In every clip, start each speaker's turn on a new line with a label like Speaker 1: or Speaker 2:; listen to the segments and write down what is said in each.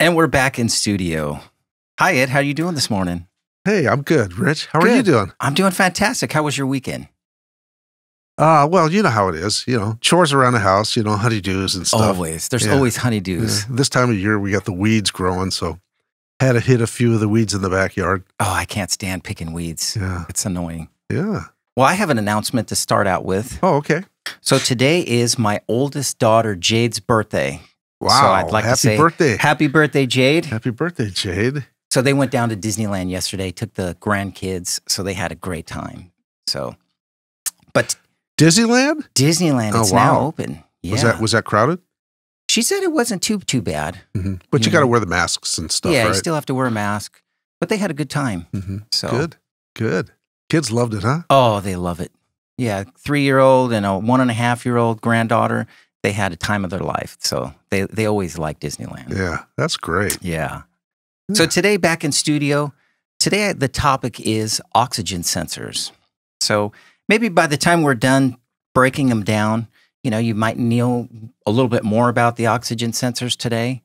Speaker 1: And we're back in studio. Hi, Ed. How are you doing this morning?
Speaker 2: Hey, I'm good, Rich. How are you doing?
Speaker 1: I'm doing fantastic. How was your weekend?
Speaker 2: Uh, well, you know how it is. You know, chores around the house, you know, honeydews and stuff.
Speaker 1: Always. There's
Speaker 2: Yeah.
Speaker 1: always
Speaker 2: Yeah.
Speaker 1: honeydews.
Speaker 2: This time of year, we got the weeds growing, so had to hit a few of the weeds in the backyard.
Speaker 1: Oh, I can't stand picking weeds.
Speaker 2: Yeah.
Speaker 1: It's annoying.
Speaker 2: Yeah.
Speaker 1: Well, I have an announcement to start out with.
Speaker 2: Oh, okay.
Speaker 1: So today is my oldest daughter, Jade's birthday.
Speaker 2: Wow.
Speaker 1: I'd like to
Speaker 2: Happy
Speaker 1: say
Speaker 2: birthday.
Speaker 1: Happy birthday, Jade.
Speaker 2: Happy birthday, Jade.
Speaker 1: So they went down to Disneyland yesterday, took the grandkids, so they had a great time. So, but
Speaker 2: Disneyland?
Speaker 1: Disneyland
Speaker 2: Oh,
Speaker 1: is now open. Yeah.
Speaker 2: Was that was that crowded?
Speaker 1: she said it wasn't too too bad.
Speaker 2: hmm But you
Speaker 1: Yeah.
Speaker 2: got to wear the masks and stuff,
Speaker 1: yeah,
Speaker 2: right?
Speaker 1: you still have to wear a mask, but they had a good time.
Speaker 2: hmm
Speaker 1: So
Speaker 2: Good. Good. Kids loved it, huh?
Speaker 1: Oh, they love it. Yeah, three year old and a one and a half year old granddaughter. They had a time of their life. So they they always like Disneyland.
Speaker 2: Yeah, that's great.
Speaker 1: Yeah. So today, back in studio, today the topic is oxygen sensors. So maybe by the time we're done breaking them down, you know, you might know a little bit more about the oxygen sensors today.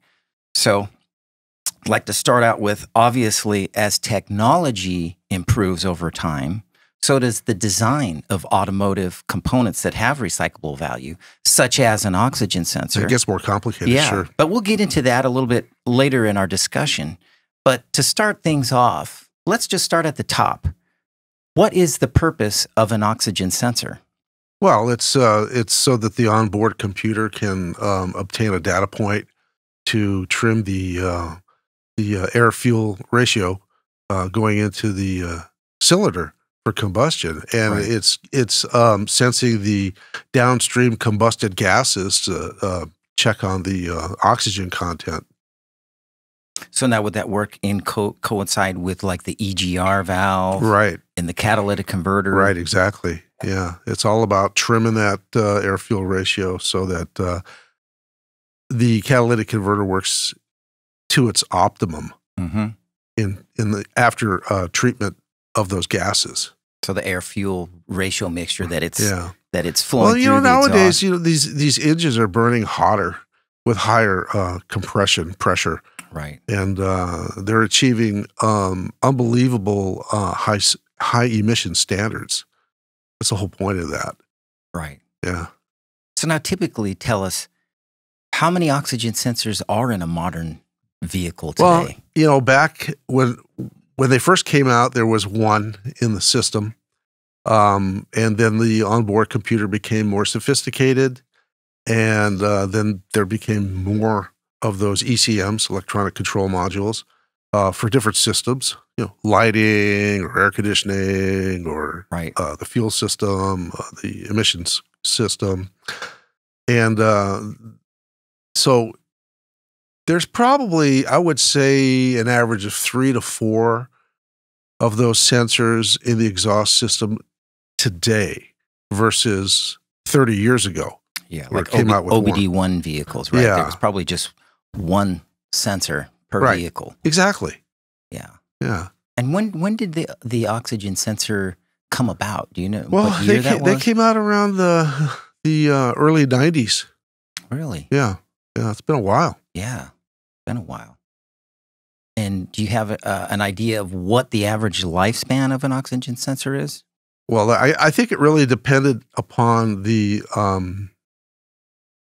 Speaker 1: So I'd like to start out with obviously, as technology improves over time, so does the design of automotive components that have recyclable value, such as an oxygen sensor.
Speaker 2: It gets more complicated,
Speaker 1: Yeah,
Speaker 2: sure.
Speaker 1: but we'll get into that a little bit later in our discussion. But to start things off, let's just start at the top. What is the purpose of an oxygen sensor?
Speaker 2: Well, it's uh, it's so that the onboard computer can um, obtain a data point to trim the uh, the uh, air fuel ratio uh, going into the uh, cylinder for combustion, and
Speaker 1: Right.
Speaker 2: it's it's um, sensing the downstream combusted gases to uh, check on the uh, oxygen content.
Speaker 1: So now would that work in co- coincide with like the EGR valve
Speaker 2: Right,
Speaker 1: and the catalytic converter?
Speaker 2: right, exactly. Yeah, it's all about trimming that uh, air fuel ratio so that uh, the catalytic converter works to its optimum
Speaker 1: hmm
Speaker 2: in in the after uh, treatment of those gases.
Speaker 1: So the air fuel ratio mixture that it's
Speaker 2: Yeah.
Speaker 1: that it's flowing.
Speaker 2: Well, you know nowadays, you know these these engines are burning hotter with higher uh, compression pressure,
Speaker 1: right?
Speaker 2: and uh, they're achieving um, unbelievable uh, high high emission standards. That's the whole point of that.
Speaker 1: Right.
Speaker 2: Yeah.
Speaker 1: So now, typically, tell us how many oxygen sensors are in a modern vehicle today.
Speaker 2: Well, you know, back when when they first came out, there was one in the system, um, and then the onboard computer became more sophisticated, and uh, then there became more of those ECMs, electronic control modules, uh, for different systems. You know, lighting or air conditioning or
Speaker 1: right.
Speaker 2: uh, the fuel system, uh, the emissions system, and uh, so there's probably I would say an average of three to four of those sensors in the exhaust system today versus 30 years ago.
Speaker 1: Yeah, like
Speaker 2: came out with.
Speaker 1: OBD1 vehicles, right? There
Speaker 2: Yeah.
Speaker 1: was probably just one sensor per
Speaker 2: Right.
Speaker 1: vehicle.
Speaker 2: Exactly.
Speaker 1: Yeah.
Speaker 2: Yeah.
Speaker 1: And when when did the the oxygen sensor come about? Do you know
Speaker 2: Well,
Speaker 1: what year
Speaker 2: they,
Speaker 1: that
Speaker 2: ca- they came out around the the uh, early 90s.
Speaker 1: really?
Speaker 2: Yeah. Yeah. It's been a while.
Speaker 1: Yeah, been a while. And do you have uh, an idea of what the average lifespan of an oxygen sensor is?
Speaker 2: Well, I, I think it really depended upon the um,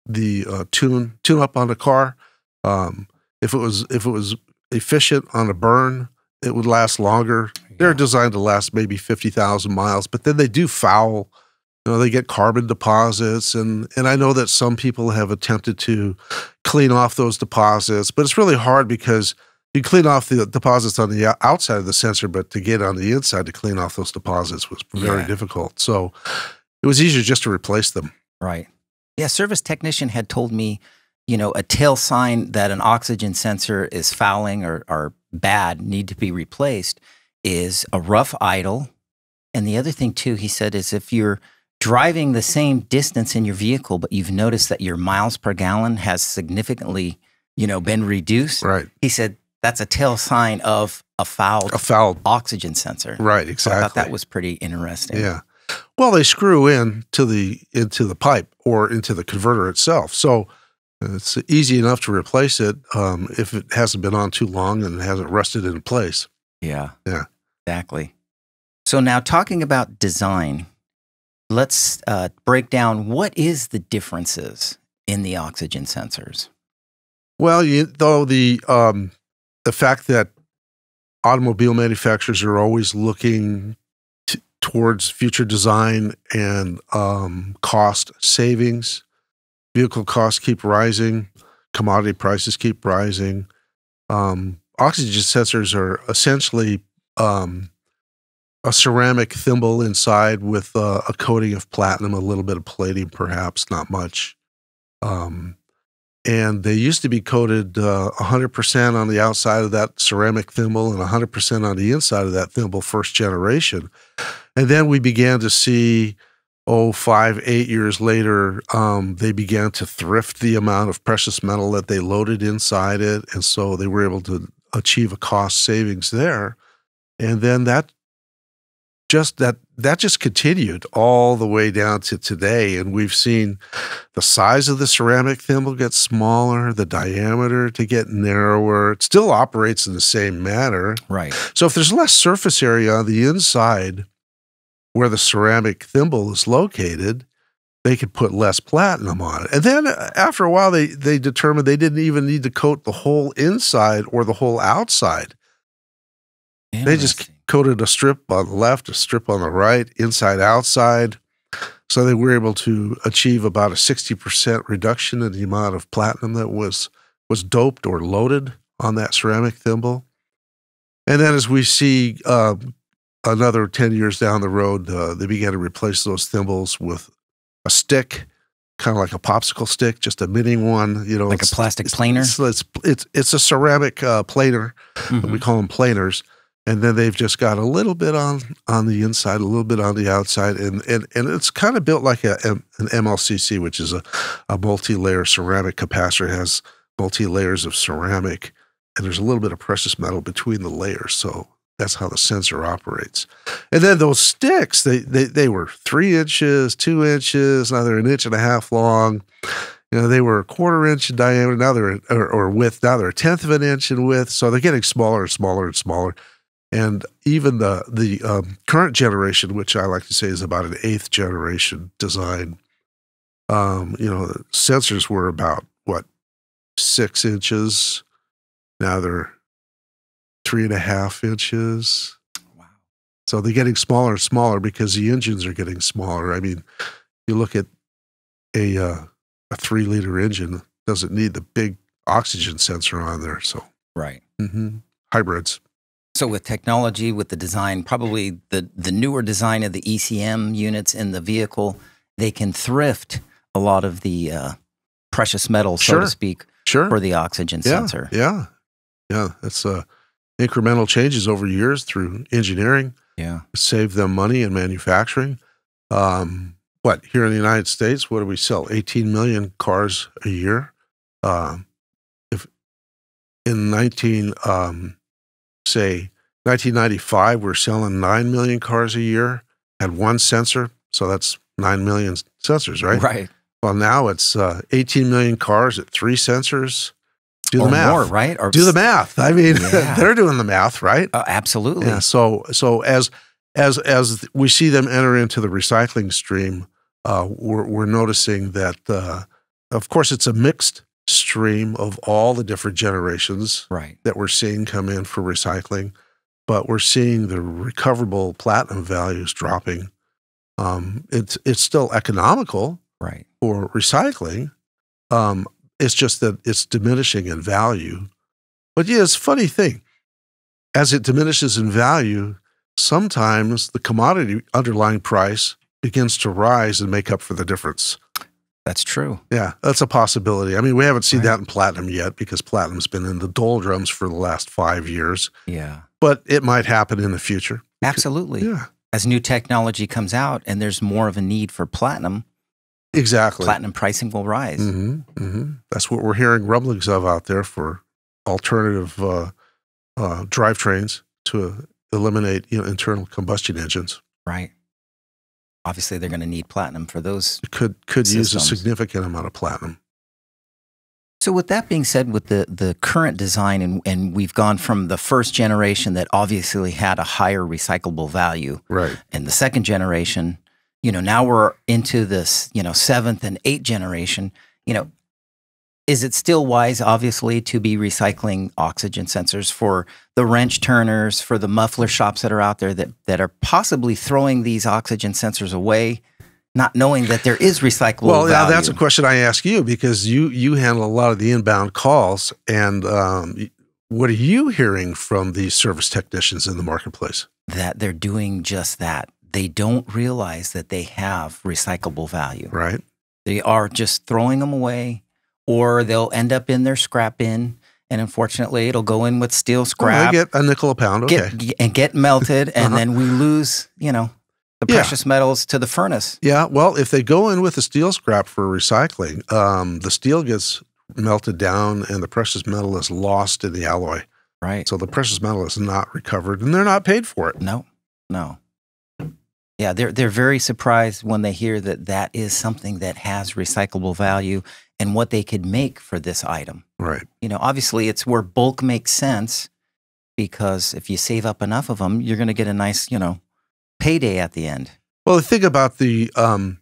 Speaker 2: the uh, tune tune up on the car. Um, if it was if it was efficient on a burn, it would last longer. They're designed to last maybe fifty thousand miles, but then they do foul. You know, they get carbon deposits, and and I know that some people have attempted to clean off those deposits, but it's really hard because you clean off the deposits on the outside of the sensor, but to get on the inside to clean off those deposits was very
Speaker 1: Yeah.
Speaker 2: difficult. So it was easier just to replace them.
Speaker 1: Right. Yeah, service technician had told me, you know, a tail sign that an oxygen sensor is fouling or, or bad, need to be replaced, is a rough idle. And the other thing too, he said, is if you're driving the same distance in your vehicle, but you've noticed that your miles per gallon has significantly, you know, been reduced,
Speaker 2: Right.
Speaker 1: he said that's a tail sign of a fouled
Speaker 2: A foul.
Speaker 1: oxygen sensor.
Speaker 2: Right.
Speaker 1: So
Speaker 2: Exactly.
Speaker 1: I thought that was pretty interesting.
Speaker 2: Yeah. Well, they screw in to the into the pipe or into the converter itself. So It's easy enough to replace it um, if it hasn't been on too long and it hasn't rusted in place.
Speaker 1: Yeah.
Speaker 2: Yeah.
Speaker 1: Exactly. So now talking about design, let's uh, break down what is the differences in the oxygen sensors.
Speaker 2: Well, you, though the um, the fact that automobile manufacturers are always looking towards future design and um, cost savings, vehicle costs keep rising, commodity prices keep rising. Um, oxygen sensors are essentially um, a ceramic thimble inside with uh, a coating of platinum, a little bit of palladium, perhaps not much. Um, and they used to be coated uh, 100% on the outside of that ceramic thimble and 100% on the inside of that thimble, first generation. And then we began to see, oh, five, eight years later, um, they began to thrift the amount of precious metal that they loaded inside it. And so they were able to achieve a cost savings there. And then that just that that just continued all the way down to today and we've seen the size of the ceramic thimble get smaller the diameter to get narrower it still operates in the same manner
Speaker 1: Right.
Speaker 2: so if there's less surface area on the inside where the ceramic thimble is located they could put less platinum on it and then uh, after a while they they determined they didn't even need to coat the whole inside or the whole outside they just. Coated a strip on the left, a strip on the right, inside, outside. So they were able to achieve about a 60% reduction in the amount of platinum that was was doped or loaded on that ceramic thimble. And then as we see uh, another 10 years down the road, uh, they began to replace those thimbles with a stick, kind of like a popsicle stick, just a mini one, you know.
Speaker 1: like a plastic planar.
Speaker 2: It's, it's, it's, it's a ceramic uh, planar
Speaker 1: Mhm.
Speaker 2: we call them planars and then they've just got a little bit on on the inside a little bit on the outside and and, and it's kind of built like a, an mlcc which is a, a multi-layer ceramic capacitor it has multi-layers of ceramic and there's a little bit of precious metal between the layers so that's how the sensor operates and then those sticks they they, they were three inches two inches now they're an inch and a half long you know, they were a quarter inch in diameter. Now they're or, or width. Now they're a tenth of an inch in width. So they're getting smaller and smaller and smaller. And even the the um, current generation, which I like to say is about an eighth generation design, um, you know, the sensors were about what six inches. Now they're three and a half inches.
Speaker 1: Wow.
Speaker 2: So they're getting smaller and smaller because the engines are getting smaller. I mean, you look at a uh, a three liter engine doesn't need the big oxygen sensor on there. So
Speaker 1: Right.
Speaker 2: mhm. hybrids.
Speaker 1: So with technology, with the design, probably the the newer design of the ECM units in the vehicle, they can thrift a lot of the uh, precious metals, so to speak,
Speaker 2: Sure.
Speaker 1: for the oxygen
Speaker 2: yeah,
Speaker 1: sensor.
Speaker 2: Yeah. Yeah. It's uh, incremental changes over years through engineering.
Speaker 1: Yeah.
Speaker 2: save them money in manufacturing. Um, what here in the United States, what do we sell? 18 million cars a year. Um, if in 19, um, say 1995, we're selling 9 million cars a year, had one sensor. So that's 9 million sensors, right?
Speaker 1: Right.
Speaker 2: Well, now it's uh, 18 million cars at three sensors. Do
Speaker 1: or
Speaker 2: the math.
Speaker 1: more, right? Or
Speaker 2: Do the math. I mean,
Speaker 1: Yeah.
Speaker 2: they're doing the math, right?
Speaker 1: Uh, absolutely.
Speaker 2: Yeah. So so as as as we see them enter into the recycling stream, uh, we're we're noticing that uh, of course it's a mixed stream of all the different generations
Speaker 1: Right.
Speaker 2: that we're seeing come in for recycling, but we're seeing the recoverable platinum values dropping. Um, it's it's still economical
Speaker 1: Right.
Speaker 2: for recycling. Um, it's just that it's diminishing in value. But yeah, it's a funny thing. As it diminishes in value, sometimes the commodity underlying price begins to rise and make up for the difference.
Speaker 1: That's true.
Speaker 2: Yeah, that's a possibility. I mean, we haven't seen
Speaker 1: Right.
Speaker 2: that in platinum yet because platinum's been in the doldrums for the last five years,
Speaker 1: Yeah.
Speaker 2: But it might happen in the future.
Speaker 1: Absolutely.
Speaker 2: Yeah,
Speaker 1: As new technology comes out and there's more of a need for platinum,
Speaker 2: exactly.
Speaker 1: platinum pricing will rise.
Speaker 2: hmm hmm That's what we're hearing rumblings of out there for alternative uh, uh, drivetrains to eliminate you know internal combustion engines.
Speaker 1: Right. Obviously, they're going to need platinum for those.
Speaker 2: It could could use a significant amount of platinum.
Speaker 1: So with that being said, with the the current design and and we've gone from the first generation that obviously had a higher recyclable value,
Speaker 2: Right.
Speaker 1: and the second generation, you know, now we're into this, you know, seventh and eighth generation. You know, is it still wise, obviously, to be recycling oxygen sensors for the wrench turners, for the muffler shops that are out there that that are possibly throwing these oxygen sensors away? Not knowing that there is recyclable
Speaker 2: Well, yeah, that's a question I ask you because you you handle a lot of the inbound calls, and um, what are you hearing from these service technicians in the marketplace?
Speaker 1: that they're doing just that. They don't realize that they have recyclable value.
Speaker 2: Right.
Speaker 1: They are just throwing them away, or they'll end up in their scrap bin. And unfortunately, it'll go in with steel
Speaker 2: Well,
Speaker 1: scrap,
Speaker 2: they get a nickel a pound. Okay.
Speaker 1: get, and get melted, and
Speaker 2: Uh-huh.
Speaker 1: then we lose, you know, the
Speaker 2: Yeah.
Speaker 1: precious metals to the furnace.
Speaker 2: yeah. Well, if they go in with the steel scrap for recycling, um, the steel gets melted down, and the precious metal is lost in the alloy.
Speaker 1: Right.
Speaker 2: So the precious metal is not recovered, and they're not paid for it.
Speaker 1: No, no. Yeah, they're they're very surprised when they hear that that is something that has recyclable value and what they could make for this item.
Speaker 2: Right.
Speaker 1: You know, obviously, it's where bulk makes sense because if you save up enough of them, you're going to get a nice, you know, payday at the end.
Speaker 2: Well, the thing about the um,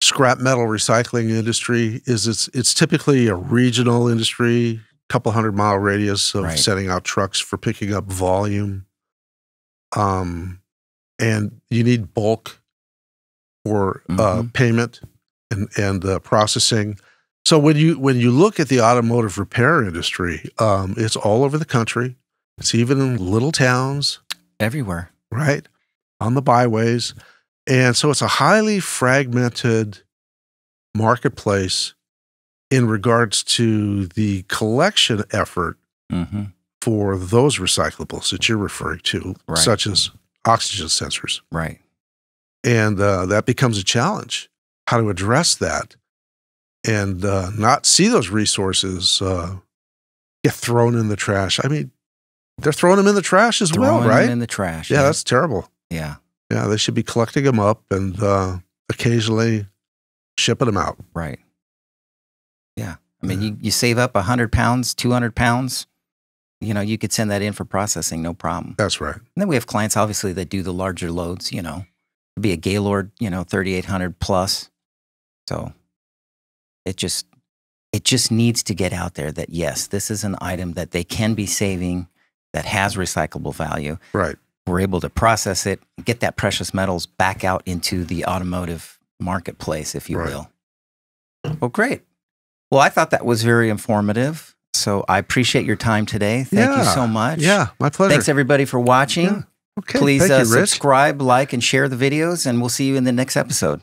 Speaker 2: scrap metal recycling industry is it's it's typically a regional industry, couple hundred mile radius of
Speaker 1: Right.
Speaker 2: setting out trucks for picking up volume. Um, and you need bulk for uh,
Speaker 1: Mhm.
Speaker 2: payment and and uh, processing. So when you when you look at the automotive repair industry, um, it's all over the country. It's even in little towns
Speaker 1: Everywhere.
Speaker 2: right? On the byways. And so it's a highly fragmented marketplace in regards to the collection effort
Speaker 1: hmm
Speaker 2: for those recyclables that you're referring to,
Speaker 1: Right.
Speaker 2: such as oxygen sensors.
Speaker 1: Right.
Speaker 2: And uh, that becomes a challenge how to address that and uh, not see those resources uh, get thrown in the trash. I mean, they're throwing them in the trash as well, right?
Speaker 1: them in the trash.
Speaker 2: yeah, that's terrible.
Speaker 1: Yeah.
Speaker 2: Yeah, they should be collecting them up and uh, occasionally shipping them out.
Speaker 1: Right. Yeah. I mean, you, you save up 100 pounds, 200 pounds, you know, you could send that in for processing, no problem.
Speaker 2: That's right.
Speaker 1: And then we have clients, obviously, that do the larger loads, you know, It'd be a Gaylord, you know, 3,800 plus. So it just, it just needs to get out there that yes, this is an item that they can be saving that has recyclable value.
Speaker 2: Right.
Speaker 1: We're able to process it, get that precious metals back out into the automotive marketplace, if you
Speaker 2: Right.
Speaker 1: will. Well, great. Well, I thought that was very informative. So I appreciate your time today. Thank you so much.
Speaker 2: Yeah, my pleasure.
Speaker 1: Thanks everybody for watching.
Speaker 2: Yeah. Okay.
Speaker 1: Please uh,
Speaker 2: you,
Speaker 1: subscribe, like, and share the videos, and we'll see you in the next episode.